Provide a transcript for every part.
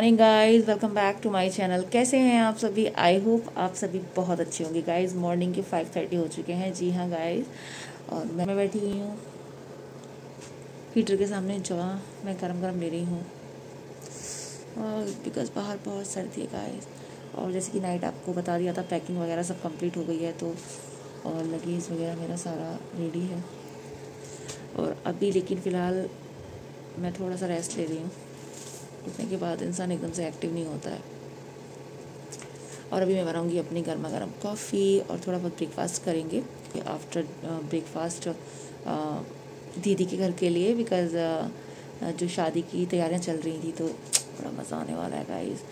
Morning guys welcome back to my channel कैसे हैं आप सभी? आई होप आप सभी बहुत अच्छे होंगे गाइस मॉर्निंग के फाइव थर्टी हो चुके हैं। जी हाँ गाइस और मैं मैं बैठी हुई हूँ। हीटर के सामने जो मैं गरम गरम ले रही हूँ। और बिकॉज़ बाहर बहुत सर्दी है गाइस और जैसे कि नाइट आपको बता दिया था पैकिंग वगैरह सब कंप्लीट हो गई है तो और लगेज वगैरह मेरा सारा रेडी है। और अभी लेकिन फ़िलहाल मैं थोड़ा सा रेस्ट ले रही हूँ। उठने के बाद इंसान एकदम से एक्टिव नहीं होता है। और अभी मैं बनाऊँगी अपनी गर्मा गर्म कॉफ़ी और थोड़ा बहुत ब्रेकफास्ट करेंगे आफ्टर ब्रेकफास्ट दीदी के घर के लिए बिकॉज़ जो शादी की तैयारियाँ चल रही थी तो बड़ा मज़ा आने वाला है गाइस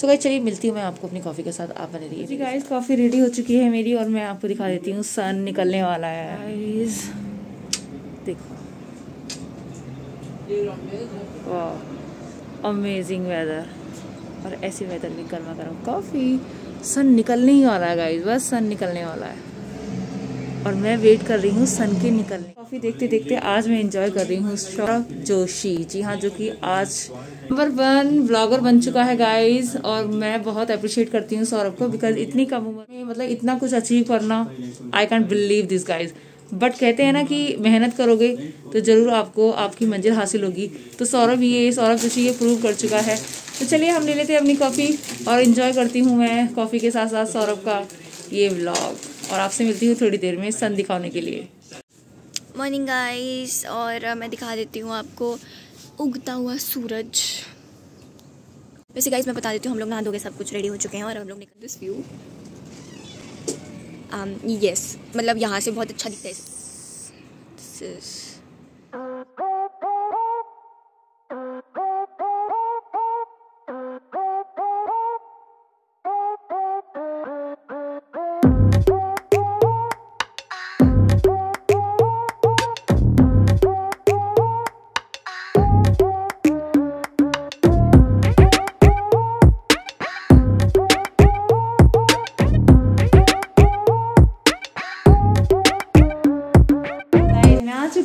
सो गाइस चलिए मिलती हूँ मैं आपको अपनी कॉफ़ी के साथ। आप बने रहिए जी गाइस कॉफ़ी रेडी हो चुकी है मेरी और मैं आपको दिखा देती हूँ सन निकलने वाला है। गाइस देखो। वाह अमेजिंग वेदर और ऐसे वेदर में गर्मा गर्म कॉफ़ी सन निकलने ही वाला है गाइस बस सन निकलने वाला है. और मैं वेट कर रही हूँ सन के निकलने. कॉफ़ी देखते देखते आज मैं इंजॉय कर रही हूँ सौरभ जोशी जी हाँ जो कि आज नंबर वन ब्लॉगर बन चुका है गाइस और मैं बहुत अप्रिशिएट करती हूँ सौरभ को बिकॉज़ इतनी कम उम्र में मतलब इतना कुछ अचीव करना I can't believe this guys but कहते हैं ना कि मेहनत करोगे तो ज़रूर आपको आपकी मंजिल हासिल होगी। तो सौरभ ये सौरभ जोशी ये प्रूव कर चुका है। तो चलिए हम ले लेते हैं अपनी कॉफ़ी और इन्जॉय करती हूँ मैं कॉफ़ी के साथ साथ सौरभ का ये व्लॉग और आपसे मिलती हूँ थोड़ी देर में सन दिखाने के लिए। मॉर्निंग गाइस और मैं दिखा देती हूँ आपको उगता हुआ सूरज। वैसे गाइस मैं बता देती हूँ हम लोग नहा धोके सब कुछ रेडी हो चुके हैं और हम लोग निकल दिस व्यू यस um, मतलब यहाँ से बहुत अच्छा दिखता है।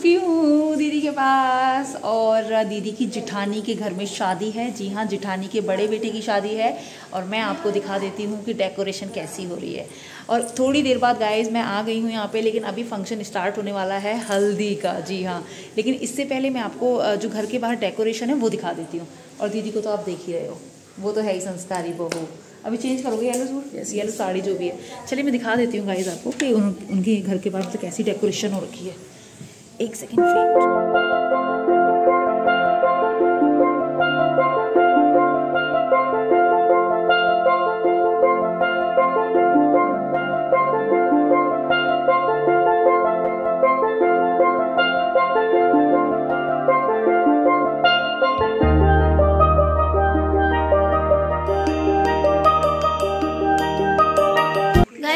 दीदी के पास और दीदी की जिठानी के घर में शादी है। जी हाँ जिठानी के बड़े बेटे की शादी है और मैं आपको दिखा देती हूँ कि डेकोरेशन कैसी हो रही है। और थोड़ी देर बाद गाइज़ मैं आ गई हूँ यहाँ पे लेकिन अभी फ़ंक्शन स्टार्ट होने वाला है हल्दी का। जी हाँ लेकिन इससे पहले मैं आपको जो घर के बाहर डेकोरेशन है वो दिखा देती हूँ। और दीदी को तो आप देख ही रहे हो वो तो है ही संस्कारी बहू। अभी चेंज करोगे yellow suit? Yes yellow sari जो भी है। चलिए मैं दिखा देती हूँ गाइज़ आपको कि उन, उनके घर के बाहर तो कैसी डेकोरेशन हो रखी है। एक second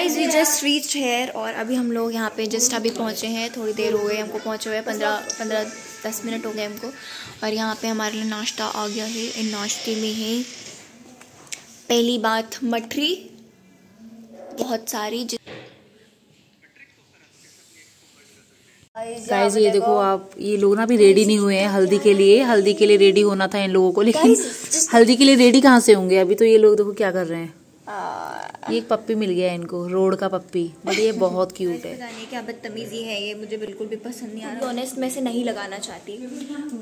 guys we just reach here और अभी हम लोग यहाँ पे जस्ट अभी पहुँचे हैं। थोड़ी देर हो गई हमको पहुँचे हुए पंद्रह पंद्रह दस मिनट हो गए हमको। और यहाँ पे हमारे लिए नाश्ता आ गया है। इन नाश्ते में है पहली बात मठरी। बहुत सारी गाइस ये देखो आप ये लोग ना अभी रेडी नहीं हुए हैं हल्दी के लिए। हल्दी के लिए रेडी होना था इन लोगों को लेकिन हल्दी के लिए रेडी कहाँ से होंगे? अभी तो ये लोग देखो क्या कर रहे हैं। ये एक पप्पी मिल गया इनको रोड का पप्पी। बट ये बहुत क्यूट है। पता नहीं क्या बदतमीजी है ये मुझे बिल्कुल भी पसंद नहीं आ रहा। ऑनेस्ट मैं से नहीं लगाना चाहती।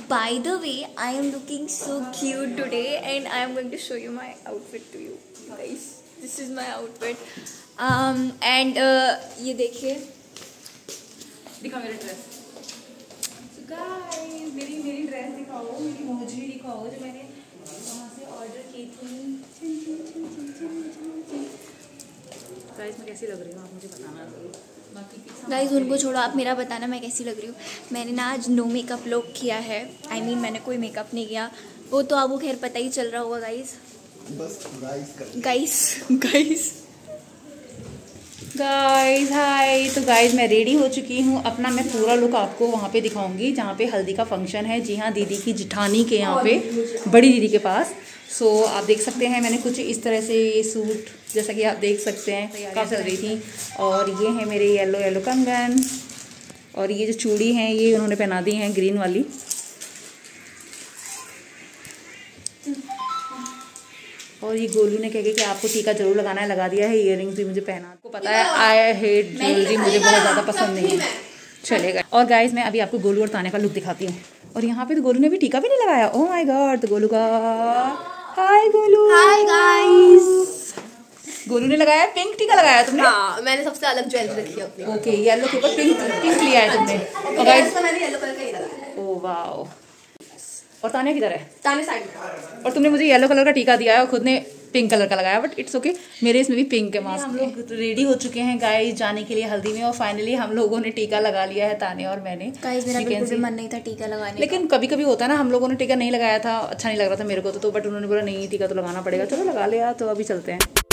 By the way I am looking so cute today and I am going to show you my outfit to you guys this is my outfit and ये देखिए। दिखा मेरा ड्रेस गाइस मेरी मेरी ड्रेस दिखाओ मेरी मोजरी दिखाओ जो मैंने वहाँ से ऑर्डर की थी। गाइस मैं कैसी लग रही हूँ? आप मुझे बताना गाइस उनको छोड़ो आप मेरा बताना मैं कैसी लग रही हूँ। मैंने ना आज नो मेकअप लुक किया है। आई I मीन mean, मैंने कोई मेकअप नहीं किया। वो तो आपको खैर पता ही चल रहा होगा गाइज़ बस गाइस गाइस गाइस हाय तो गाइस मैं रेडी हो चुकी हूँ। अपना मैं पूरा लुक आपको वहाँ पे दिखाऊँगी जहाँ पे हल्दी का फ़ंक्शन है। जी हाँ दीदी की जिठानी के यहाँ पे बड़ी दीदी के पास। सो so, आप देख सकते हैं मैंने कुछ इस तरह से ये सूट जैसा कि आप देख सकते हैं तैयारियाँ चल रही थी। और ये है मेरे येलो येलो कंगन। और ये जो चूड़ी हैं ये उन्होंने पहना दी हैं ग्रीन वाली। और ये गोलू ने कह के कि आपको टीका ज़रूर लगाना है लगा दिया है इयर भी मुझे पहना। आपको पता है आई हेट ज्वेलरी मुझे बहुत ज़्यादा पसंद नहीं है। चलेगा। और गाइज़ मैं अभी आपको गोलू और ताने का लुक दिखाती हूँ। और यहाँ पे तो गोलू ने भी टीका भी नहीं लगाया। ओह माय गॉड तो गोलू का hi Golu. Hi guys Golu ने लगाया पिंक टीका लगाया तुमने? हाँ मैंने सबसे अलग ज्वेलरी रखी है अपनी। ओके येलो के ऊपर पिंक पिंक लिया है तुमने। और गाइस तो मैंने येलो कलर का ही लगाया। ओ वाओ और तानिया किधर है? ताने साइड और तुमने मुझे येलो कलर का टीका दिया है और खुद ने पिंक कलर का लगाया बट इट्स ओके मेरे इसमें भी पिंक है मास्क हम लोग रेडी हो चुके हैं गाइस जाने के लिए हल्दी में। और फाइनली हम लोगों ने टीका लगा लिया है ताने और मैंने। गाइस मेरा बिल्कुल भी मन नहीं था टीका लगाने लेकिन कभी कभी होता है ना हम लोगों ने टीका नहीं लगाया था अच्छा नहीं लग रहा था मेरे को तो, तो बट उन्होंने बोला नहीं टीका तो लगाना पड़ेगा। चलो लगा लिया तो अभी चलते हैं।